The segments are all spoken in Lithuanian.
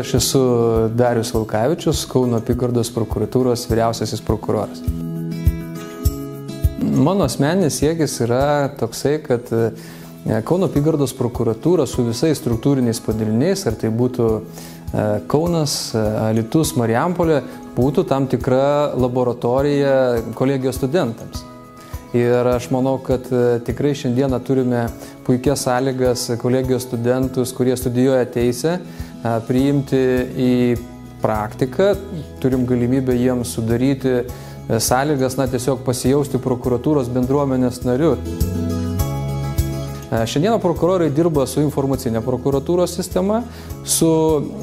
Aš esu Darius Valkavičius, Kauno apygardos prokuratūros vyriausiasis prokuroras. Mano asmeninis siekis yra toksai, kad e, Kauno apygardos prokuratūra su visais struktūriniais padaliniais, ar tai būtų e, Kaunas, e, Alitus, Marijampolė, būtų tam tikra laboratorija kolegijos studentams. Ir aš manau, kad tikrai šiandieną turime puikias sąlygas kolegijos studentus, kurie studijuoja teisę, priimti į praktiką, turim galimybę jiems sudaryti sąlygas, na, tiesiog pasijausti prokuratūros bendruomenės nariu. Šiandieną prokurorai dirba su informacinė prokuratūros sistema, su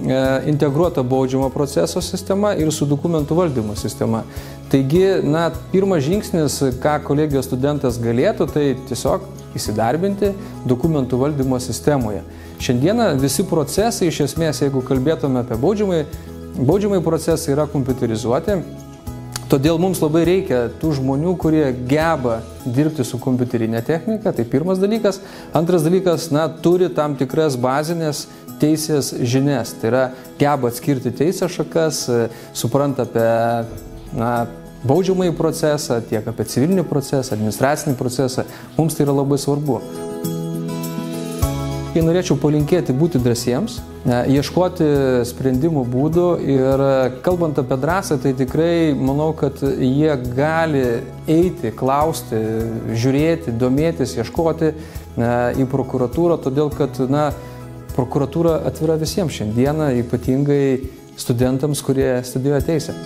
e, integruota baudžiamo proceso sistema ir su dokumentų valdymo sistema. Taigi, na, pirmas žingsnis, ką kolegijos studentas galėtų, tai tiesiog įsidarbinti dokumentų valdymo sistemoje. Šiandieną visi procesai, iš esmės, jeigu kalbėtume apie baudžiamai, baudžiamai procesai yra kompiuterizuoti, Todėl mums labai reikia tų žmonių, kurie geba dirbti su kompiuterinė technika, tai pirmas dalykas. Antras dalykas, na, turi tam tikras bazinės teisės žinias. Tai yra geba atskirti teisės šakas, supranta apie na, baudžiamąjį procesą, tiek apie civilinį procesą, administracinį procesą. Mums tai yra labai svarbu. Kai norėčiau palinkėti būti drąsiems, e, ieškoti sprendimų būdų ir e, kalbant apie drąsą, tai tikrai manau, kad jie gali eiti, klausti, žiūrėti, domėtis, ieškoti e, į prokuratūrą, todėl kad na, prokuratūra atvira visiems šiandieną, ypatingai studentams, kurie studijuoja teisę.